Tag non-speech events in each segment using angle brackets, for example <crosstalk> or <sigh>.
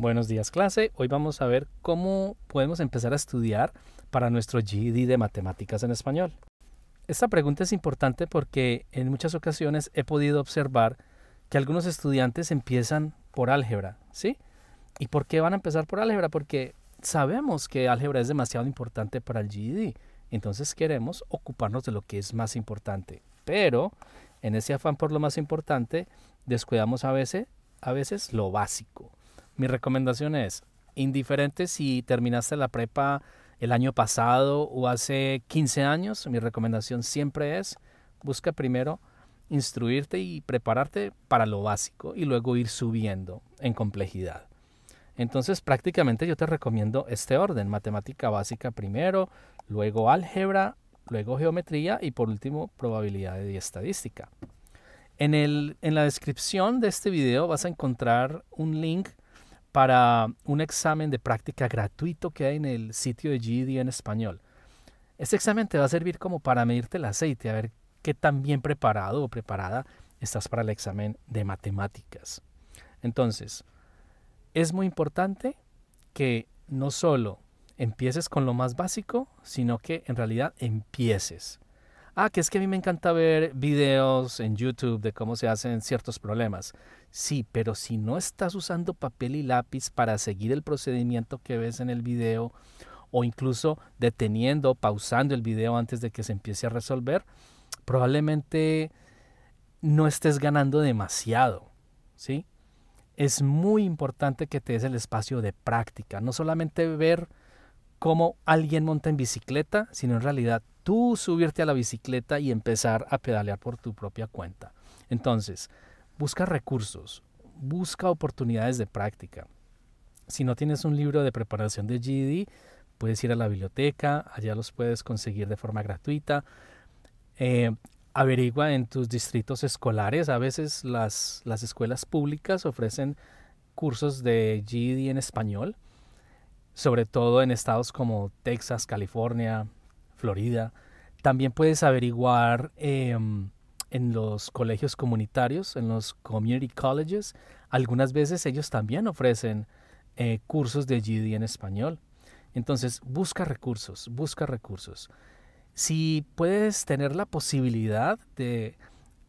Buenos días clase, hoy vamos a ver cómo podemos empezar a estudiar para nuestro GED de matemáticas en español. Esta pregunta es importante porque en muchas ocasiones he podido observar que algunos estudiantes empiezan por álgebra, ¿sí? ¿Y por qué van a empezar por álgebra? Porque sabemos que álgebra es demasiado importante para el GED, entonces queremos ocuparnos de lo que es más importante. Pero en ese afán por lo más importante, descuidamos a veces, a veces lo básico. Mi recomendación es, indiferente si terminaste la prepa el año pasado o hace 15 años, mi recomendación siempre es, busca primero instruirte y prepararte para lo básico y luego ir subiendo en complejidad. Entonces prácticamente yo te recomiendo este orden, matemática básica primero, luego álgebra, luego geometría y por último probabilidad y estadística. En, el, en la descripción de este video vas a encontrar un link para un examen de práctica gratuito que hay en el sitio de GED en español. Este examen te va a servir como para medirte el aceite, a ver qué tan bien preparado o preparada estás para el examen de matemáticas. Entonces, es muy importante que no solo empieces con lo más básico, sino que en realidad empieces. Ah, que es que a mí me encanta ver videos en YouTube de cómo se hacen ciertos problemas. Sí, pero si no estás usando papel y lápiz para seguir el procedimiento que ves en el video o incluso deteniendo, pausando el video antes de que se empiece a resolver, probablemente no estés ganando demasiado, ¿sí? Es muy importante que te des el espacio de práctica, no solamente ver cómo alguien monta en bicicleta, sino en realidad tú subirte a la bicicleta y empezar a pedalear por tu propia cuenta. Entonces, busca recursos, busca oportunidades de práctica. Si no tienes un libro de preparación de GED, puedes ir a la biblioteca, allá los puedes conseguir de forma gratuita. Eh, averigua en tus distritos escolares, a veces las, las escuelas públicas ofrecen cursos de GED en español sobre todo en estados como Texas, California, Florida. También puedes averiguar em, en los colegios comunitarios, en los community colleges. Algunas veces ellos también ofrecen eh, cursos de GED en español. Entonces, busca recursos, busca recursos. Si puedes tener la posibilidad de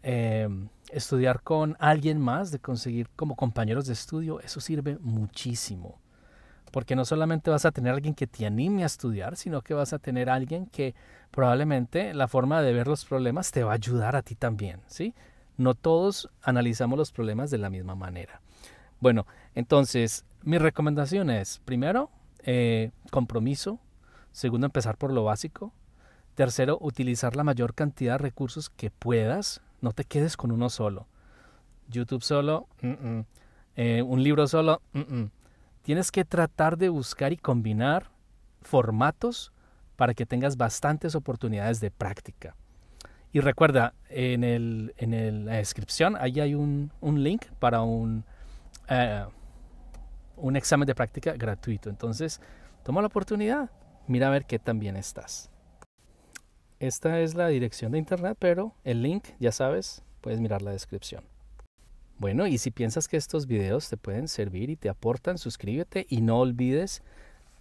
em, estudiar con alguien más, de conseguir como compañeros de estudio, eso sirve muchísimo porque no solamente vas a tener alguien que te anime a estudiar, sino que vas a tener alguien que probablemente la forma de ver los problemas te va a ayudar a ti también, ¿sí? No todos analizamos los problemas de la misma manera. Bueno, entonces mi recomendación es, primero, eh, compromiso, segundo, empezar por lo básico, tercero, utilizar la mayor cantidad de recursos que puedas, no te quedes con uno solo. YouTube solo, eh, un libro solo, tienes que tratar de buscar y combinar formatos para que tengas bastantes oportunidades de práctica. Y recuerda, en, el, en la descripción ahí hay un, link para un, eh, un examen de práctica gratuito. Entonces, toma la oportunidad, mira a ver qué tan bien estás. Esta es la dirección de internet, pero el link, ya sabes, puedes mirar la descripción. Bueno, y si piensas que estos videos te pueden servir y te aportan, suscríbete y no olvides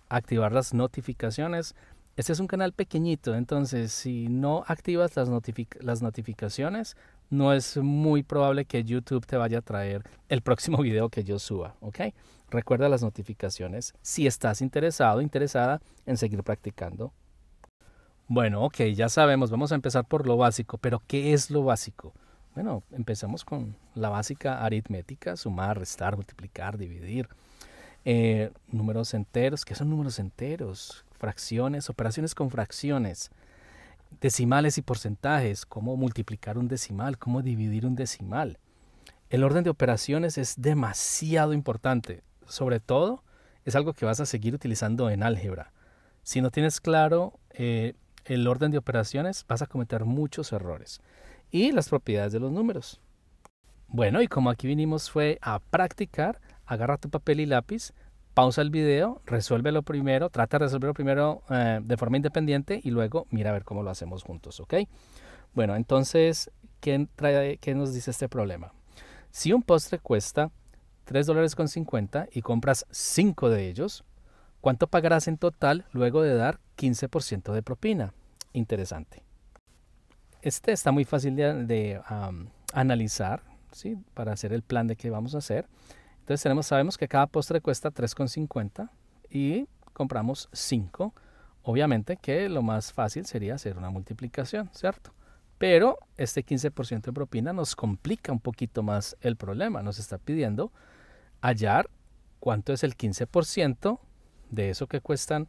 activar las notificaciones. Este es un canal pequeñito, entonces si no activas las, las notificaciones, no es muy probable que YouTube te vaya a traer el próximo <laughs> video que yo suba, ¿ok? Recuerda las notificaciones si estás interesado, interesada en seguir practicando. Bueno, ok, ya sabemos, vamos a empezar por lo básico, pero ¿qué es lo básico? Bueno, empezamos con la básica aritmética, sumar, restar, multiplicar, dividir. Eh, números enteros, ¿qué son números enteros? Fracciones, operaciones con fracciones. Decimales y porcentajes, cómo multiplicar un decimal, cómo dividir un decimal. El orden de operaciones es demasiado importante. Sobre todo, es algo que vas a seguir utilizando en álgebra. Si no tienes claro eh, el orden de operaciones, vas a cometer muchos errores y las propiedades de los números. Bueno, y como aquí vinimos fue a practicar, agarra tu papel y lápiz, pausa el video, resuélvelo primero, trata de resolverlo primero eh, de forma independiente y luego mira a ver cómo lo hacemos juntos, ¿ok? Bueno, entonces, ¿qué, trae, ¿qué nos dice este problema? Si un postre cuesta 3 dólares con 50 y compras 5 de ellos, ¿cuánto pagarás en total luego de dar 15% de propina? Interesante. Este está muy fácil de, analizar ¿sí? para hacer el plan de qué vamos a hacer. Entonces tenemos, sabemos que cada postre cuesta 3,50 y compramos 5. Obviamente que lo más fácil sería hacer una multiplicación, ¿cierto? Pero este 15% de propina nos complica un poquito más el problema. Nos está pidiendo hallar cuánto es el 15% de eso que cuestan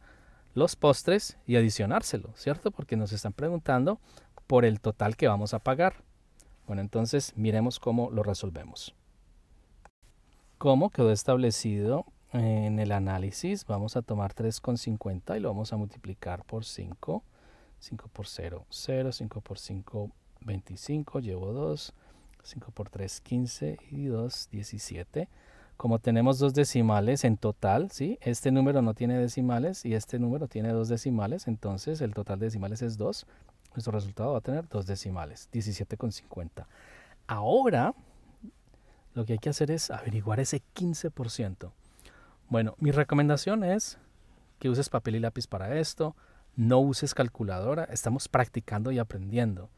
los postres y adicionárselo, ¿cierto? Porque nos están preguntando por el total que vamos a pagar. Bueno, entonces miremos cómo lo resolvemos. ¿Cómo quedó establecido en el análisis? Vamos a tomar 3,50 y lo vamos a multiplicar por 5. 5 por 0, 0, 5 por 5, 25, llevo 2, 5 por 3, 15 y 2, 17. Como tenemos dos decimales en total, ¿sí? este número no tiene decimales y este número tiene dos decimales, entonces el total de decimales es 2. Nuestro resultado va a tener dos decimales, 17,50. Ahora, lo que hay que hacer es averiguar ese 15%. Bueno, mi recomendación es que uses papel y lápiz para esto, no uses calculadora, estamos practicando y aprendiendo.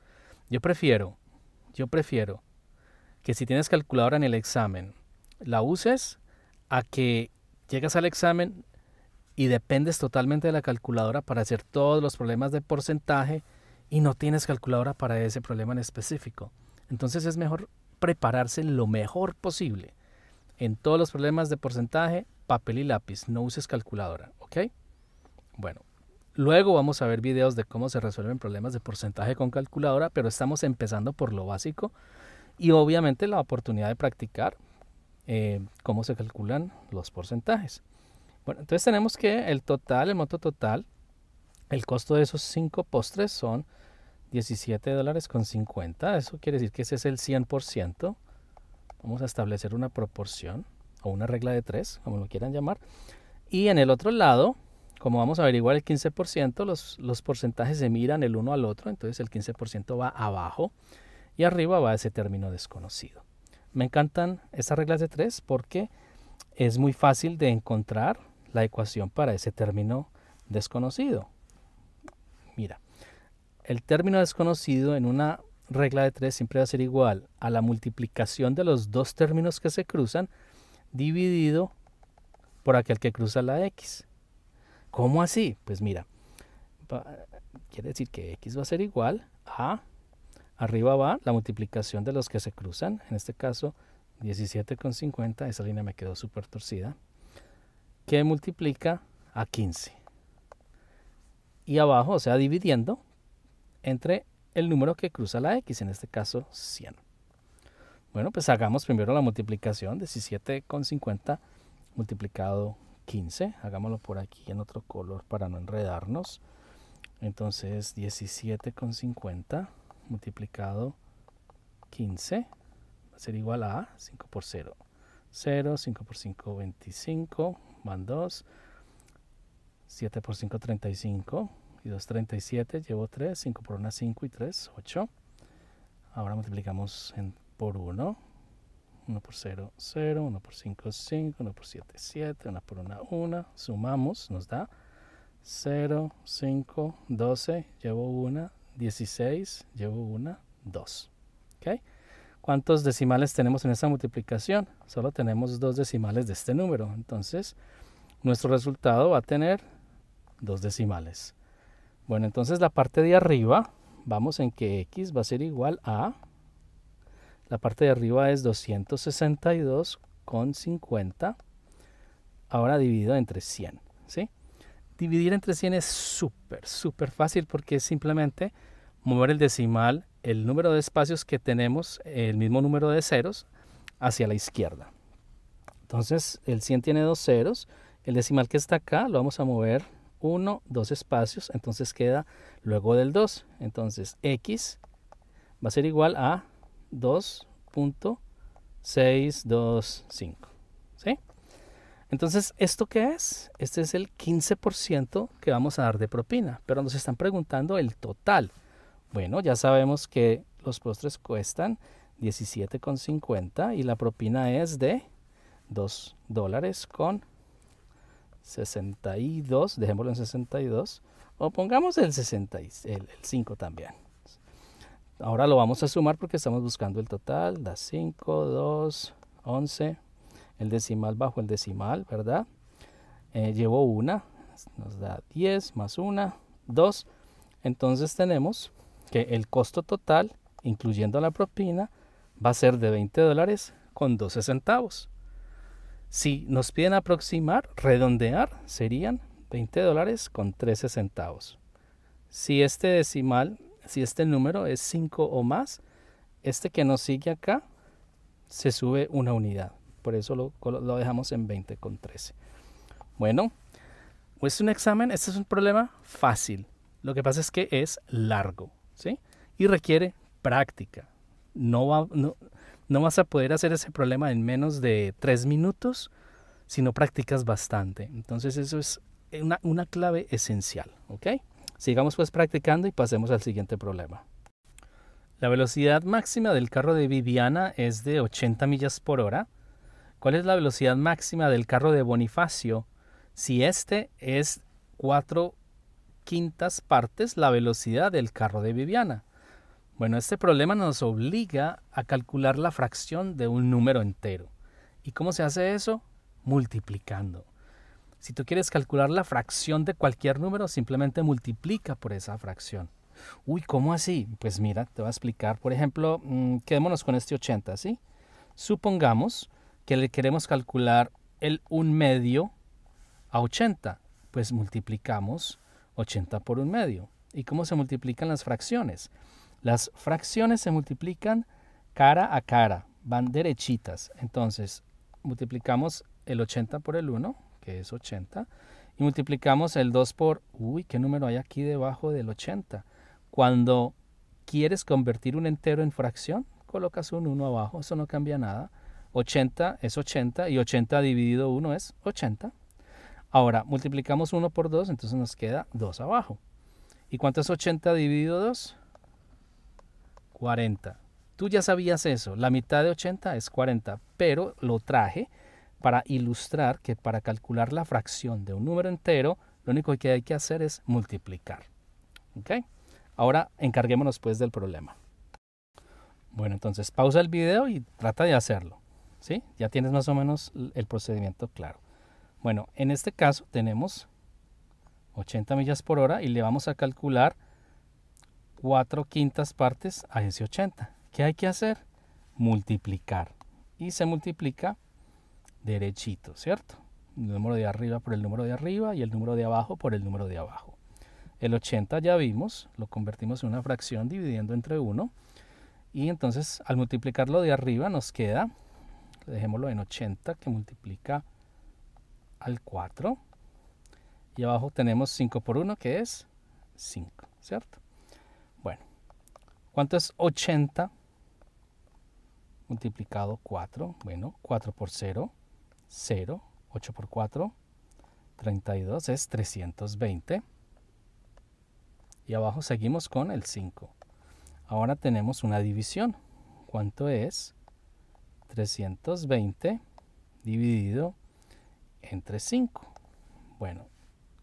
Yo prefiero, yo prefiero que si tienes calculadora en el examen, la uses a que llegas al examen y dependes totalmente de la calculadora para hacer todos los problemas de porcentaje y no tienes calculadora para ese problema en específico. Entonces es mejor prepararse lo mejor posible. En todos los problemas de porcentaje, papel y lápiz, no uses calculadora, ¿ok? Bueno, Luego vamos a ver videos de cómo se resuelven problemas de porcentaje con calculadora, pero estamos empezando por lo básico y obviamente la oportunidad de practicar eh, cómo se calculan los porcentajes. Bueno, entonces tenemos que el total, el monto total, el costo de esos cinco postres son 17 dólares con 50. Eso quiere decir que ese es el 100%. Vamos a establecer una proporción o una regla de tres, como lo quieran llamar. Y en el otro lado como vamos a averiguar el 15%, los, los porcentajes se miran el uno al otro, entonces el 15% va abajo y arriba va ese término desconocido. Me encantan estas reglas de tres porque es muy fácil de encontrar la ecuación para ese término desconocido. Mira, el término desconocido en una regla de tres siempre va a ser igual a la multiplicación de los dos términos que se cruzan dividido por aquel que cruza la x. ¿Cómo así? Pues mira, quiere decir que x va a ser igual a, arriba va la multiplicación de los que se cruzan, en este caso 17,50, esa línea me quedó súper torcida, que multiplica a 15. Y abajo, o sea, dividiendo entre el número que cruza la x, en este caso 100. Bueno, pues hagamos primero la multiplicación, 17,50 multiplicado 15. Hagámoslo por aquí en otro color para no enredarnos. Entonces 17,50 multiplicado 15 va a ser igual a 5 por 0. 0, 5 por 5, 25, van 2, 7 por 5, 35, y 2, 37, llevo 3, 5 por 1, 5 y 3, 8. Ahora multiplicamos en, por 1, 1 por 0, 0, 1 por 5, 5, 1 por 7, 7, 1 por 1, 1. Sumamos, nos da 0, 5, 12, llevo 1, 16, llevo 1, 2. ¿Okay? ¿Cuántos decimales tenemos en esta multiplicación? Solo tenemos dos decimales de este número. Entonces, nuestro resultado va a tener dos decimales. Bueno, entonces la parte de arriba, vamos en que x va a ser igual a la parte de arriba es 262,50. Ahora dividido entre 100. ¿sí? Dividir entre 100 es súper, súper fácil porque es simplemente mover el decimal, el número de espacios que tenemos, el mismo número de ceros, hacia la izquierda. Entonces el 100 tiene dos ceros. El decimal que está acá lo vamos a mover 1, 2 espacios. Entonces queda luego del 2. Entonces x va a ser igual a 2.625. ¿Sí? Entonces, ¿esto qué es? Este es el 15% que vamos a dar de propina, pero nos están preguntando el total. Bueno, ya sabemos que los postres cuestan 17,50 y la propina es de 2 dólares con 62, dejémoslo en 62, o pongamos el, 60, el, el 5 también. Ahora lo vamos a sumar porque estamos buscando el total, da 5, 2, 11, el decimal bajo el decimal, ¿verdad? Eh, llevo una, nos da 10 más una, 2. Entonces tenemos que el costo total, incluyendo la propina, va a ser de 20 dólares con 12 centavos. Si nos piden aproximar, redondear, serían 20 dólares con 13 centavos. Si este decimal, si este número es 5 o más, este que nos sigue acá se sube una unidad. Por eso lo, dejamos en 20 con 13. Bueno, es un examen, este es un problema fácil. Lo que pasa es que es largo, ¿sí? Y requiere práctica. No va, no, no vas a poder hacer ese problema en menos de tres minutos si no practicas bastante. Entonces eso es una, clave esencial. ¿ok? Sigamos pues practicando y pasemos al siguiente problema. La velocidad máxima del carro de Viviana es de 80 millas por hora. ¿Cuál es la velocidad máxima del carro de Bonifacio si este es 4 quintas partes la velocidad del carro de Viviana? Bueno, este problema nos obliga a calcular la fracción de un número entero. ¿Y cómo se hace eso? Multiplicando. Si tú quieres calcular la fracción de cualquier número, simplemente multiplica por esa fracción. Uy, ¿cómo así? Pues mira, te voy a explicar. Por ejemplo, mm, quedémonos con este 80, ¿sí? Supongamos que le queremos calcular el 1 medio a 80. Pues multiplicamos 80 por 1 medio. ¿Y cómo se multiplican las fracciones? Las fracciones se multiplican cara a cara, van derechitas. Entonces, multiplicamos el 80 por el 1, que es 80, y multiplicamos el 2 por, uy, ¿qué número hay aquí debajo del 80? Cuando quieres convertir un entero en fracción, colocas un 1 abajo, eso no cambia nada. 80 es 80 y 80 dividido 1 es 80. Ahora, multiplicamos 1 por 2, entonces nos queda 2 abajo. ¿Y cuánto es 80 dividido 2? 40. Tú ya sabías eso, la mitad de 80 es 40, pero lo traje para ilustrar que para calcular la fracción de un número entero, lo único que hay que hacer es multiplicar. Ahora encarguémonos pues del problema. Bueno, entonces pausa el video y trata de hacerlo. ¿Sí? Ya tienes más o menos el procedimiento claro. Bueno, en este caso tenemos 80 millas por hora y le vamos a calcular 4 quintas partes a ese 80. ¿Qué hay que hacer? Multiplicar. Y se multiplica derechito, ¿cierto? El número de arriba por el número de arriba y el número de abajo por el número de abajo. El 80 ya vimos, lo convertimos en una fracción dividiendo entre 1. Y entonces al multiplicarlo de arriba nos queda, dejémoslo en 80 que multiplica al 4. Y abajo tenemos 5 por 1 que es 5, ¿cierto? ¿Cuánto es 80 multiplicado 4? Bueno, 4 por 0, 0. 8 por 4, 32 es 320. Y abajo seguimos con el 5. Ahora tenemos una división. ¿Cuánto es? 320 dividido entre 5. Bueno,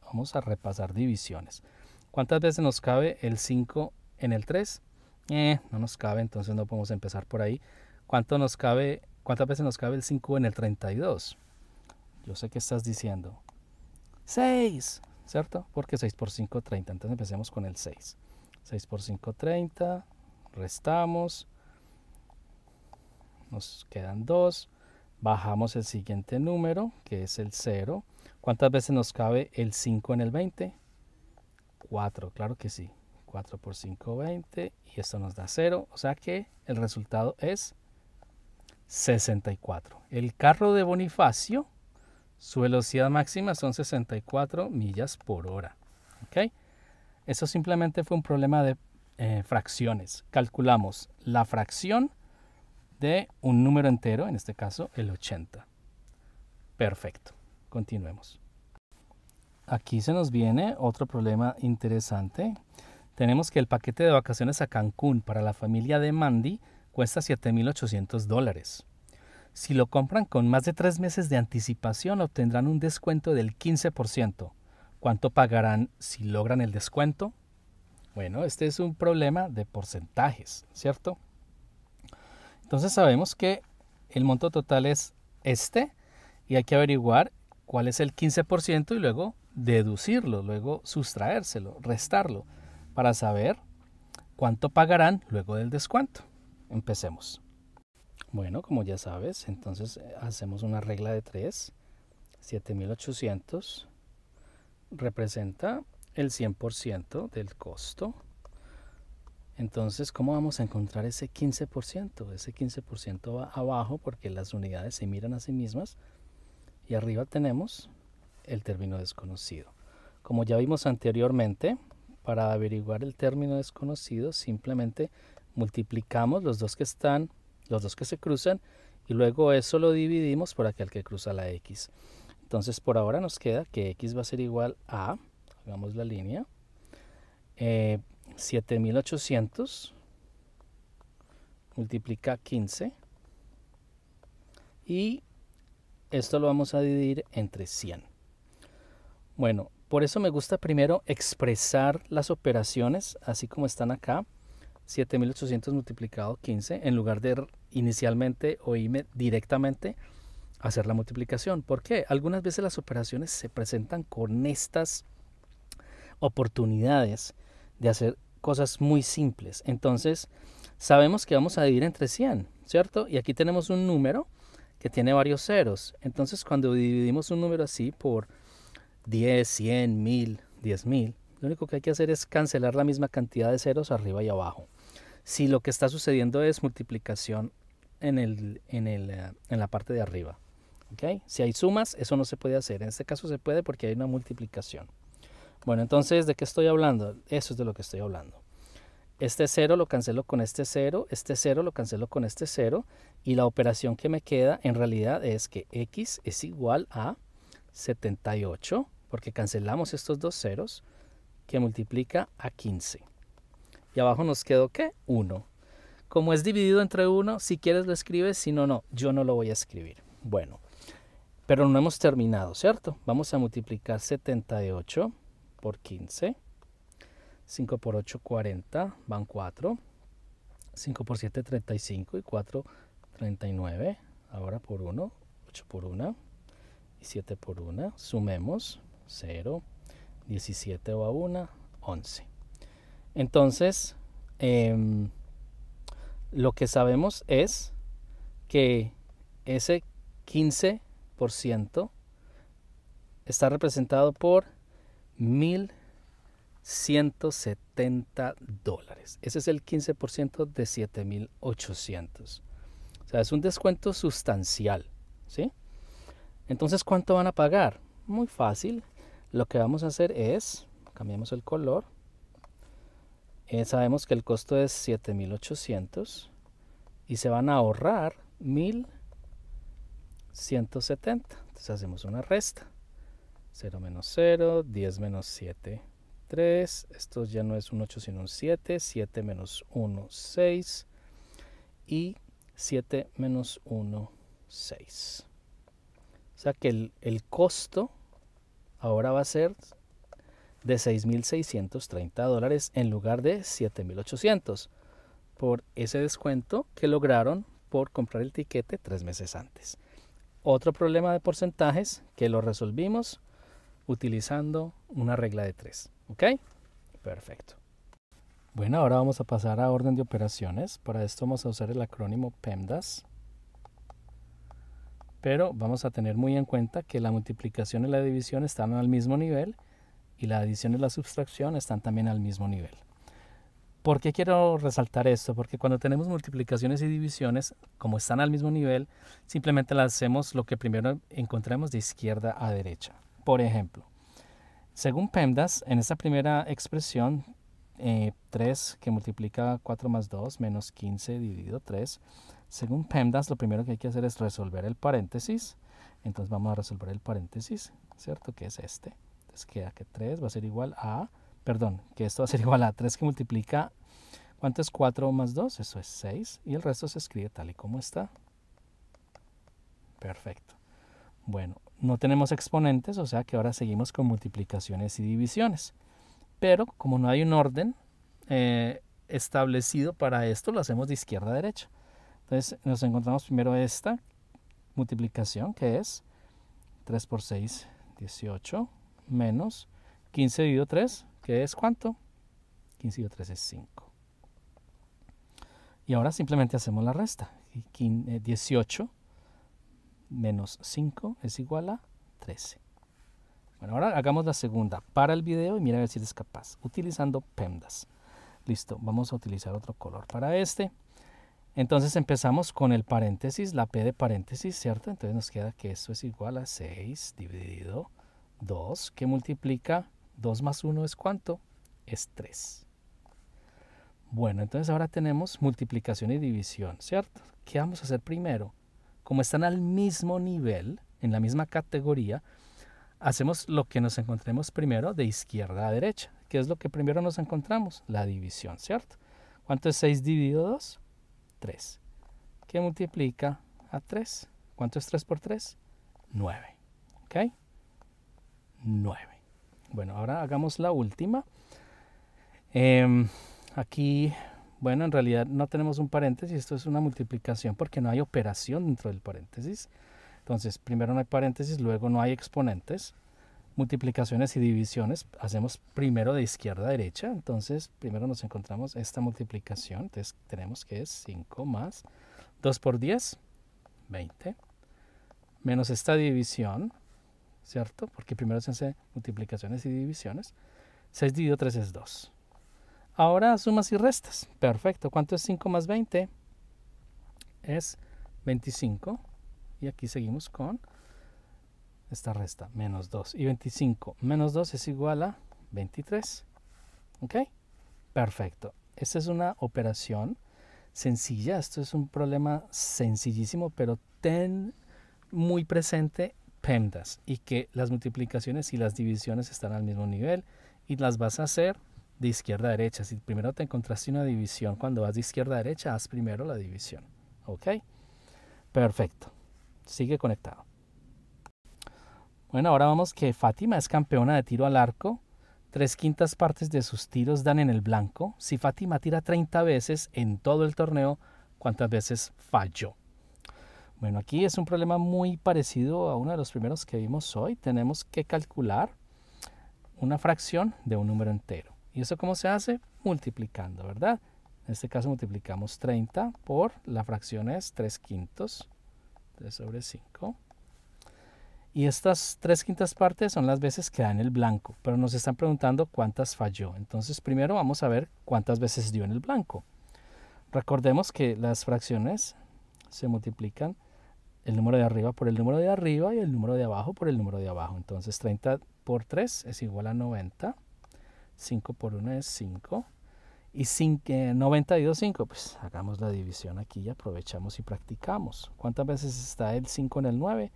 vamos a repasar divisiones. ¿Cuántas veces nos cabe el 5 en el 3? Eh, no nos cabe, entonces no podemos empezar por ahí. ¿Cuánto nos cabe, ¿Cuántas veces nos cabe el 5 en el 32? Yo sé que estás diciendo 6, ¿cierto? Porque 6 por 5, 30. Entonces empecemos con el 6. 6 por 5, 30. Restamos. Nos quedan 2. Bajamos el siguiente número, que es el 0. ¿Cuántas veces nos cabe el 5 en el 20? 4, claro que sí. 4 por 5, 20 y esto nos da 0, o sea que el resultado es 64. El carro de Bonifacio, su velocidad máxima son 64 millas por hora. ¿ok? Eso simplemente fue un problema de eh, fracciones. Calculamos la fracción de un número entero, en este caso el 80. Perfecto. Continuemos. Aquí se nos viene otro problema interesante tenemos que el paquete de vacaciones a Cancún para la familia de Mandy cuesta 7.800 dólares. Si lo compran con más de tres meses de anticipación, obtendrán un descuento del 15%. ¿Cuánto pagarán si logran el descuento? Bueno, este es un problema de porcentajes, ¿cierto? Entonces sabemos que el monto total es este y hay que averiguar cuál es el 15% y luego deducirlo, luego sustraérselo, restarlo, para saber cuánto pagarán luego del descuento. Empecemos. Bueno, como ya sabes, entonces eh, hacemos una regla de 3. 7800 representa el 100% del costo. Entonces, ¿cómo vamos a encontrar ese 15%? Ese 15% va abajo porque las unidades se miran a sí mismas. Y arriba tenemos el término desconocido. Como ya vimos anteriormente, para averiguar el término desconocido simplemente multiplicamos los dos que están, los dos que se cruzan y luego eso lo dividimos por aquel que cruza la x. Entonces por ahora nos queda que x va a ser igual a, hagamos la línea, 7800 eh, multiplica 15 y esto lo vamos a dividir entre 100. Bueno, por eso me gusta primero expresar las operaciones así como están acá. 7800 multiplicado 15 en lugar de inicialmente o irme directamente hacer la multiplicación. ¿Por qué? Algunas veces las operaciones se presentan con estas oportunidades de hacer cosas muy simples. Entonces, sabemos que vamos a dividir entre 100, ¿cierto? Y aquí tenemos un número que tiene varios ceros. Entonces, cuando dividimos un número así por 10, 100, 1000, 10.000, lo único que hay que hacer es cancelar la misma cantidad de ceros arriba y abajo. Si lo que está sucediendo es multiplicación en, el, en, el, eh, en la parte de arriba. Si hay sumas, eso no se puede hacer. En este caso se puede porque hay una multiplicación. Bueno, entonces, ¿de qué estoy hablando? Eso es de lo que estoy hablando. Este 0 lo cancelo con este 0, este 0 lo cancelo con este 0 y la operación que me queda en realidad es que x es igual a 78 porque cancelamos estos dos ceros, que multiplica a 15. Y abajo nos quedó ¿qué? 1. Como es dividido entre 1, si quieres lo escribes, si no, no, yo no lo voy a escribir. Bueno, pero no hemos terminado, ¿cierto? Vamos a multiplicar 78 por 15. 5 por 8, 40, van 4. 5 por 7, 35 y 4, 39. Ahora por 1, 8 por 1 y 7 por 1. Sumemos 0, 17 va a 1, 11. Entonces, em, lo que sabemos es que ese 15% está representado por 1.170 dólares. Ese es el 15% de 7.800. O sea, es un descuento sustancial. ¿sí? Entonces, ¿cuánto van a pagar? Muy fácil lo que vamos a hacer es, cambiamos el color, eh, sabemos que el costo es 7800 y se van a ahorrar 1170. Entonces hacemos una resta. 0 menos 0, 10 menos 7, 3. Esto ya no es un 8 sino un 7. 7 menos 1, 6. Y 7 menos 1, 6. O sea que el, el costo ahora va a ser de 6.630 dólares en lugar de 7.800 por ese descuento que lograron por comprar el tiquete tres meses antes. Otro problema de porcentajes que lo resolvimos utilizando una regla de tres. ¿Ok? Perfecto. Bueno, ahora vamos a pasar a orden de operaciones. Para esto vamos a usar el acrónimo PEMDAS pero vamos a tener muy en cuenta que la multiplicación y la división están al mismo nivel y la adición y la sustracción están también al mismo nivel. ¿Por qué quiero resaltar esto? Porque cuando tenemos multiplicaciones y divisiones, como están al mismo nivel, simplemente las hacemos lo que primero encontremos de izquierda a derecha. Por ejemplo, según PEMDAS, en esta primera expresión, 3 eh, que multiplica 4 más 2 menos 15 dividido 3, según PEMDAS, lo primero que hay que hacer es resolver el paréntesis. Entonces vamos a resolver el paréntesis, ¿cierto? Que es este. Entonces queda que 3 va a ser igual a, perdón, que esto va a ser <laughs> igual a 3 que multiplica, ¿cuánto es 4 más 2? Eso es 6. Y el resto se escribe tal y como está. Perfecto. Bueno, no tenemos exponentes, o sea que ahora seguimos con multiplicaciones y divisiones. Pero como no hay un orden eh, establecido para esto, lo hacemos de izquierda a derecha. Entonces nos encontramos primero esta multiplicación que es 3 por 6, 18, menos 15 dividido 3, que es cuánto? 15 dividido 3 es 5. Y ahora simplemente hacemos la resta. 18 eh, menos 5 es igual a 13. Bueno, ahora hagamos la segunda. Para el video y mira a ver si eres capaz. Utilizando PEMDAS. Listo, vamos a utilizar otro color para este. Entonces empezamos con el paréntesis, la P de paréntesis, ¿cierto? Entonces nos queda que esto es igual a 6 dividido 2, que multiplica 2 más 1 es cuánto? Es 3. Bueno, entonces ahora tenemos multiplicación y división, ¿cierto? ¿Qué vamos a hacer primero? Como están al mismo nivel, en la misma categoría, hacemos lo que nos encontremos primero de izquierda a derecha. ¿Qué es lo que primero nos encontramos? La división, ¿cierto? ¿Cuánto es 6 dividido 2? 3. ¿Qué multiplica a 3? ¿Cuánto es 3 por 3? 9. ¿Ok? 9. Bueno, ahora hagamos la última. Eh, Aquí, bueno, en realidad no tenemos un paréntesis, esto es una multiplicación porque no hay operación dentro del paréntesis. Entonces, primero no hay paréntesis, luego no hay exponentes. Multiplicaciones y divisiones hacemos primero de izquierda a derecha. Entonces, primero nos encontramos esta multiplicación. Entonces, tenemos que es 5 más 2 por 10, 20. Menos esta división, ¿cierto? Porque primero se hace multiplicaciones y divisiones. 6 dividido 3 es 2. Ahora sumas y restas. Perfecto. ¿Cuánto es 5 más 20? Es 25. Y aquí seguimos con esta resta, menos 2. Y 25 menos 2 es igual a 23. ¿Ok? Perfecto. Esta es una operación sencilla. Esto es un problema sencillísimo, pero ten muy presente PEMDAS y que las multiplicaciones y las divisiones están al mismo nivel y las vas a hacer de izquierda a derecha. Si primero te encontraste una división, cuando vas de izquierda a derecha, haz primero la división. ¿Ok? Perfecto. Sigue conectado. Bueno, ahora vamos que Fátima es campeona de tiro al arco. Tres quintas partes de sus tiros dan en el blanco. Si Fátima tira 30 veces en todo el torneo, ¿cuántas veces falló? Bueno, aquí es un problema muy parecido a uno de los primeros que vimos hoy. Tenemos que calcular una fracción de un número entero. ¿Y eso cómo se hace? Multiplicando, ¿verdad? En este caso multiplicamos 30 por la fracción es 3 quintos, 3 sobre 5. Y estas 3 quintas partes son las veces que da en el blanco, pero nos están preguntando cuántas falló. Entonces primero vamos a ver cuántas veces dio en el blanco. Recordemos que las fracciones se multiplican el número de arriba por el número de arriba y el número de abajo por el número de abajo. Entonces 30 por 3 es igual a 90. 5 por 1 es 5. Y 92, 5, pues hagamos la división aquí y aprovechamos y practicamos. ¿Cuántas veces está el 5 en el 9?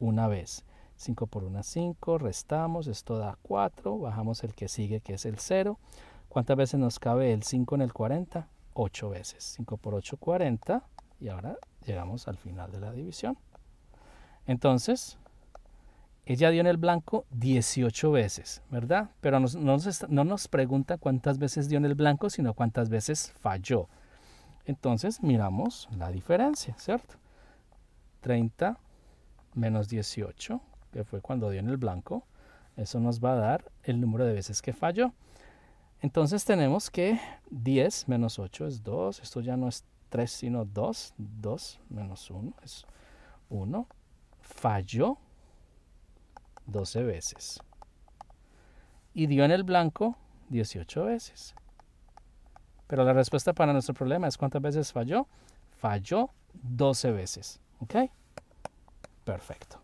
Una vez. 5 por 1 es 5, restamos, esto da 4, bajamos el que sigue que es el 0. ¿Cuántas veces nos cabe el 5 en el 40? 8 veces. 5 por 8, 40. Y ahora llegamos al final de la división. Entonces, ella dio en el blanco 18 veces, ¿verdad? Pero no nos pregunta cuántas veces dio en el blanco, sino cuántas veces falló. Entonces miramos la diferencia, ¿cierto? 30 menos 18, que fue cuando dio en el blanco, eso nos va a dar el número de veces que falló. Entonces tenemos que 10 menos 8 es 2, esto ya no es 3 sino 2, 2 menos 1 es 1, falló 12 veces. Y dio en el blanco 18 veces. Pero la respuesta para nuestro problema es cuántas veces falló. Falló 12 veces. ¿Ok? Perfecto.